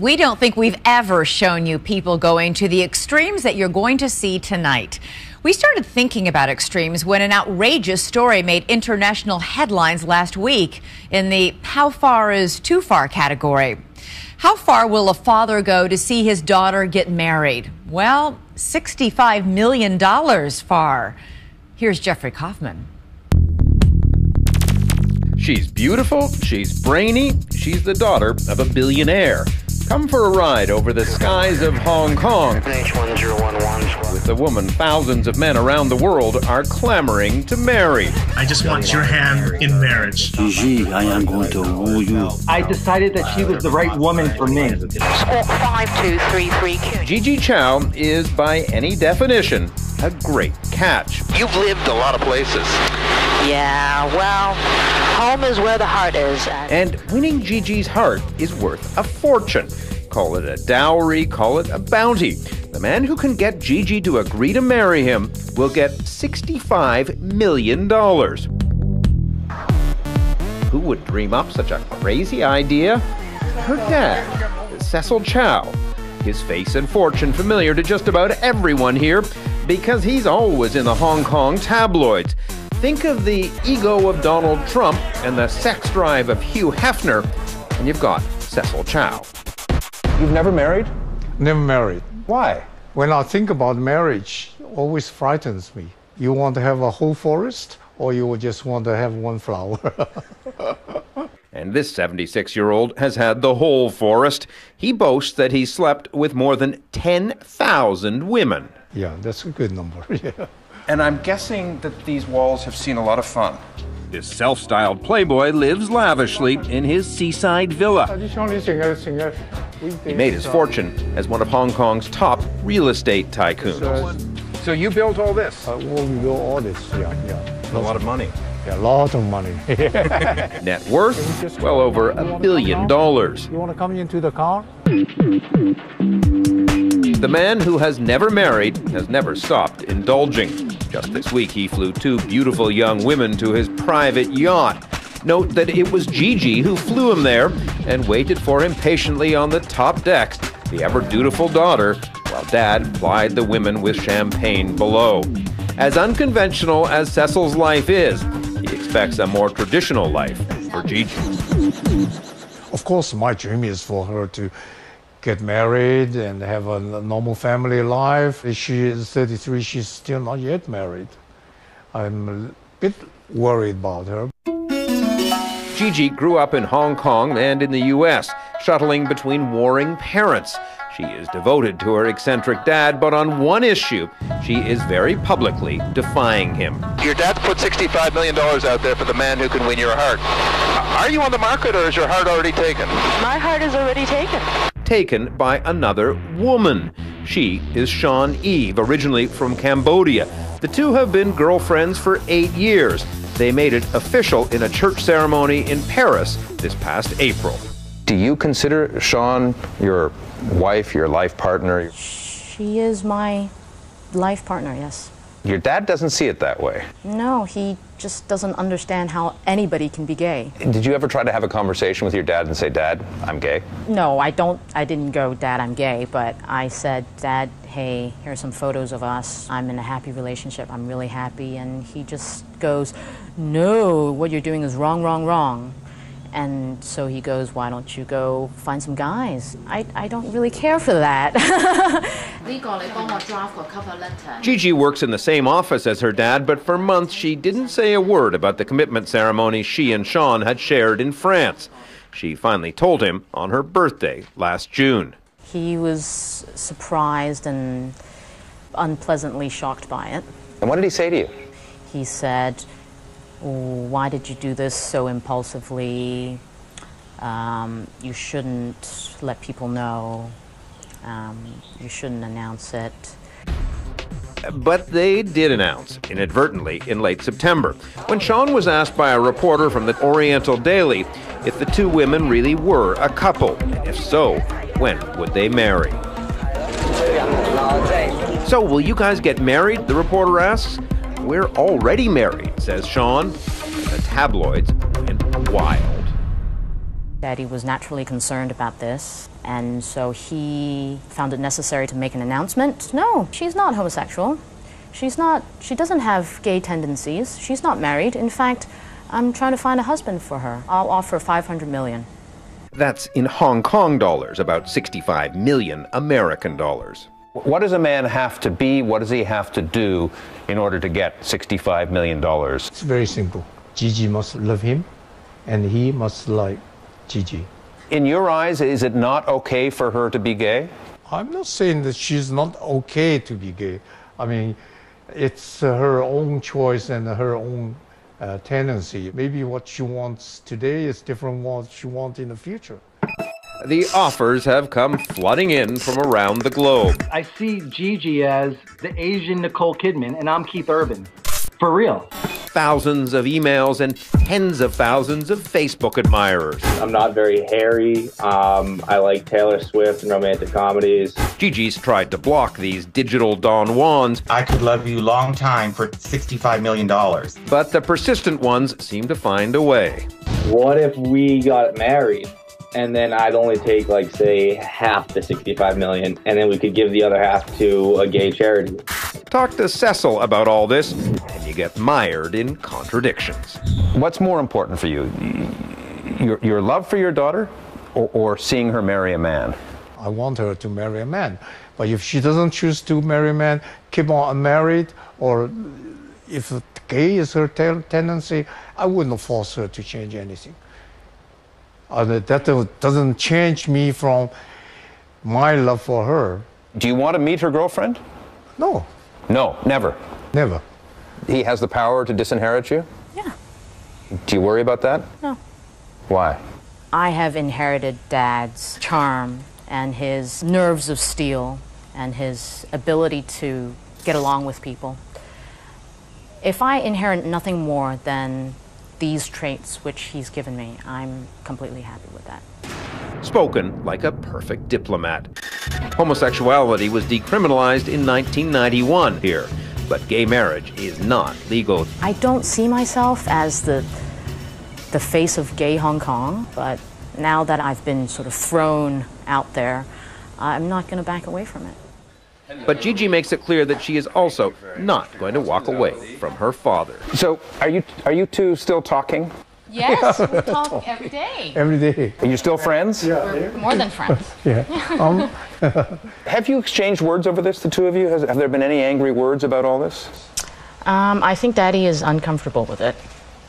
we don't think we've ever shown you people going to the extremes that you're going to see tonight. We started thinking about extremes when an outrageous story made international headlines last week in the How Far is Too Far category. How far will a father go to see his daughter get married? Well, $65 million far. Here's Jeffrey Kofman. She's beautiful, she's brainy, she's the daughter of a billionaire. Come for a ride over the skies of Hong Kong. With the woman thousands of men around the world are clamoring to marry. I just want your hand in marriage. Gigi, I am going to woo you. I decided that she was the right woman for me. Five, two, three, three, Gigi Chao is, by any definition, a great catch. You've lived a lot of places. Yeah, well, home is where the heart is. And winning Gigi's heart is worth a fortune. Call it a dowry, call it a bounty. The man who can get Gigi to agree to marry him will get $65 million. Who would dream up such a crazy idea? Her dad, Cecil Chao. His face and fortune familiar to just about everyone here because he's always in the Hong Kong tabloids. Think of the ego of Donald Trump and the sex drive of Hugh Hefner, and you've got Cecil Chao. You've never married? Never married. Why? When I think about marriage, always frightens me. You want to have a whole forest, or you just want to have one flower? and this 76 year old has had the whole forest. He boasts that he slept with more than 10,000 women. Yeah, that's a good number. yeah. And I'm guessing that these walls have seen a lot of fun. This self styled playboy lives lavishly in his seaside villa. He made his fortune as one of Hong Kong's top real estate tycoons. So you built all this? Uh, well, we built all this, yeah, yeah. A lot of money. Yeah, a lot of money. Net worth? Well over a billion dollars. You want to come into the car? The man who has never married has never stopped indulging. Just this week, he flew two beautiful young women to his private yacht. Note that it was Gigi who flew him there and waited for him patiently on the top deck, the ever dutiful daughter, while Dad plied the women with champagne below. As unconventional as Cecil's life is, he expects a more traditional life for Gigi. Of course, my dream is for her to get married and have a normal family life. She is 33, she's still not yet married. I'm a bit worried about her. Gigi grew up in Hong Kong and in the U.S., shuttling between warring parents. She is devoted to her eccentric dad, but on one issue, she is very publicly defying him. Your dad put $65 million out there for the man who can win your heart. Are you on the market or is your heart already taken? My heart is already taken taken by another woman. She is Sean Eav, originally from Cambodia. The two have been girlfriends for eight years. They made it official in a church ceremony in Paris this past April. Do you consider Sean your wife, your life partner? She is my life partner, yes. Your dad doesn't see it that way. No, he just doesn't understand how anybody can be gay. Did you ever try to have a conversation with your dad and say, "Dad, I'm gay"? No, I don't. I didn't go, "Dad, I'm gay," but I said, "Dad, hey, here's some photos of us. I'm in a happy relationship. I'm really happy." And he just goes, "No, what you're doing is wrong, wrong, wrong." And so he goes, Why don't you go find some guys? I, I don't really care for that. Gigi works in the same office as her dad, but for months she didn't say a word about the commitment ceremony she and Sean had shared in France. She finally told him on her birthday last June. He was surprised and unpleasantly shocked by it. And what did he say to you? He said, why did you do this so impulsively? Um, you shouldn't let people know. Um, you shouldn't announce it. But they did announce, inadvertently, in late September, when Sean was asked by a reporter from the Oriental Daily if the two women really were a couple. and If so, when would they marry? So, will you guys get married? The reporter asks. We're already married, says Sean. The tabloids went wild. Daddy was naturally concerned about this, and so he found it necessary to make an announcement. No, she's not homosexual. She's not, she doesn't have gay tendencies. She's not married. In fact, I'm trying to find a husband for her. I'll offer 500 million. That's in Hong Kong dollars, about 65 million American dollars. What does a man have to be? What does he have to do in order to get $65 million? It's very simple. Gigi must love him, and he must like Gigi. In your eyes, is it not okay for her to be gay? I'm not saying that she's not okay to be gay. I mean, it's her own choice and her own uh, tendency. Maybe what she wants today is different from what she wants in the future. The offers have come flooding in from around the globe. I see Gigi as the Asian Nicole Kidman, and I'm Keith Urban. For real. Thousands of emails and tens of thousands of Facebook admirers. I'm not very hairy. Um, I like Taylor Swift and romantic comedies. Gigi's tried to block these digital Don Juans. I could love you long time for $65 million. But the persistent ones seem to find a way. What if we got married? And then I'd only take like say half the 65 million and then we could give the other half to a gay charity. Talk to Cecil about all this and you get mired in contradictions. What's more important for you? Your, your love for your daughter or, or seeing her marry a man? I want her to marry a man. But if she doesn't choose to marry a man, keep on unmarried, or if gay is her tendency, I wouldn't force her to change anything. Uh, that doesn't change me from my love for her. Do you want to meet her girlfriend? No. No, never. Never. He has the power to disinherit you? Yeah. Do you worry about that? No. Why? I have inherited Dad's charm and his nerves of steel and his ability to get along with people. If I inherit nothing more than these traits which he's given me. I'm completely happy with that. Spoken like a perfect diplomat. Homosexuality was decriminalized in 1991 here, but gay marriage is not legal. I don't see myself as the the face of gay Hong Kong, but now that I've been sort of thrown out there, I'm not going to back away from it. But Gigi makes it clear that she is also not going to walk away from her father. So, are you are you two still talking? Yes, we talk every day. Every day. Are you still friends? Yeah. We're more than friends. yeah. Um. have you exchanged words over this, the two of you? Has, have there been any angry words about all this? Um, I think Daddy is uncomfortable with it.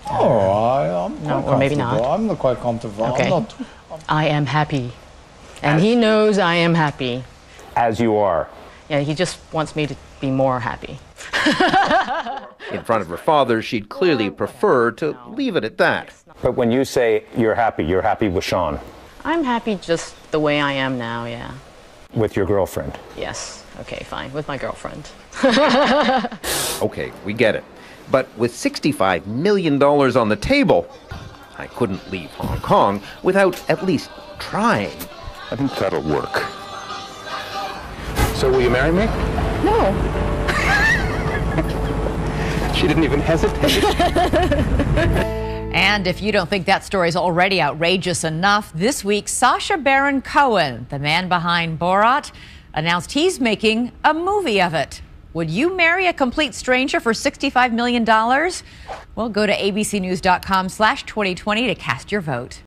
Oh, I, am no, or maybe not. I'm not quite comfortable. Okay. Not, I am happy, and As he knows I am happy. As you are. Yeah, he just wants me to be more happy. In front of her father, she'd clearly prefer to leave it at that. But when you say you're happy, you're happy with Sean? I'm happy just the way I am now, yeah. With your girlfriend? Yes. Okay, fine. With my girlfriend. okay, we get it. But with $65 million on the table, I couldn't leave Hong Kong without at least trying. I think that'll work. So will you marry me? No. she didn't even hesitate. and if you don't think that story is already outrageous enough, this week Sacha Baron Cohen, the man behind Borat, announced he's making a movie of it. Would you marry a complete stranger for $65 million? Well, go to abcnews.com slash 2020 to cast your vote.